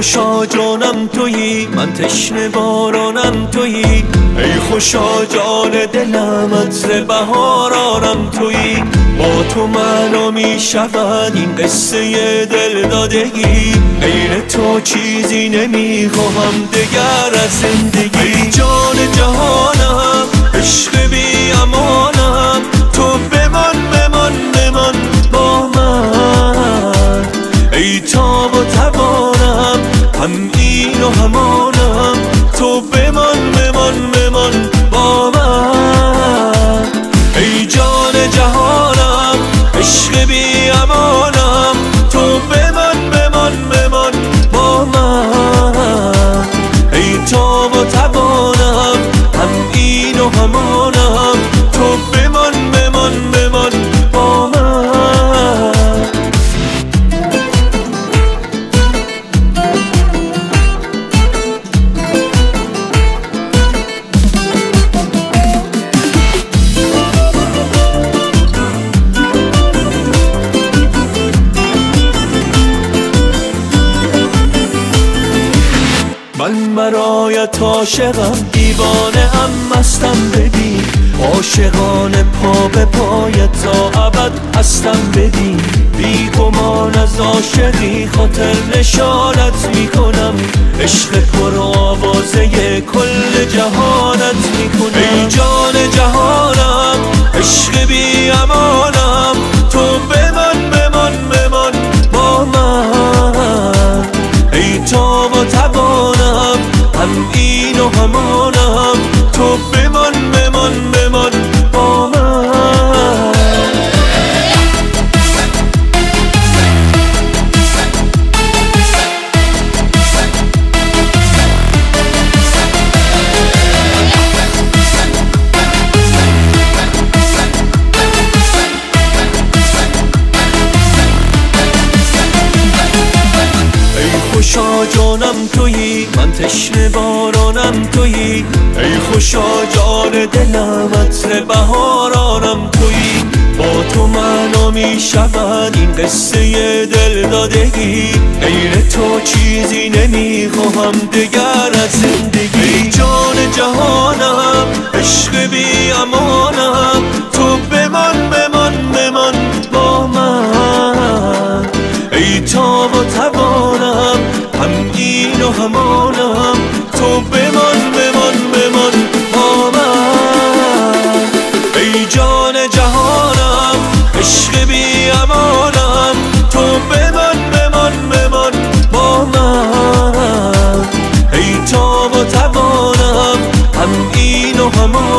خوشا جانم تویی من تشنه بارانم تویی ای خوشا جان دلم عطر بهارانم تویی با تو معنا می شود این قصه دل دادگی. غیر تو چیزی نمی خواهم دگر از زندگی. ای جان جهانم عشق بی امانم. تو بمان بمان بمان با من. ای تاب و توانم هم این و همانم تو بمان بمان بمان با من. ای جان جهانم عشق بی امانم تو بمان بمان بمان با من. ای تاب و توانم هم این و همانم برایت عاشقم. دیوانه ام مستم ببین عاشقانه پا به پایت تا ابد هستم ببین بی گمان از عاشقی خاطر نشانت می‌کنم. عشق پر آوازه کل جهانت می‌کنم. ای جان جهانم این جانم تویی من تشنه بارانم تویی. ای خوشا جان دلم عطر بهارانم تویی. با تو معنا می شود این قصه دل دادگی. غیر تو چیزی نمی‌خواهم دگر از زندگی. جان جهانم عشق بی امانم. تو بمان بمان بمان با من. ای تا و توانم این و هم تو بمان بمان بمان با من ای جان جهانم عشق بی امانم تو بمان بمان بمان با من ای تا و توانم هم این و همان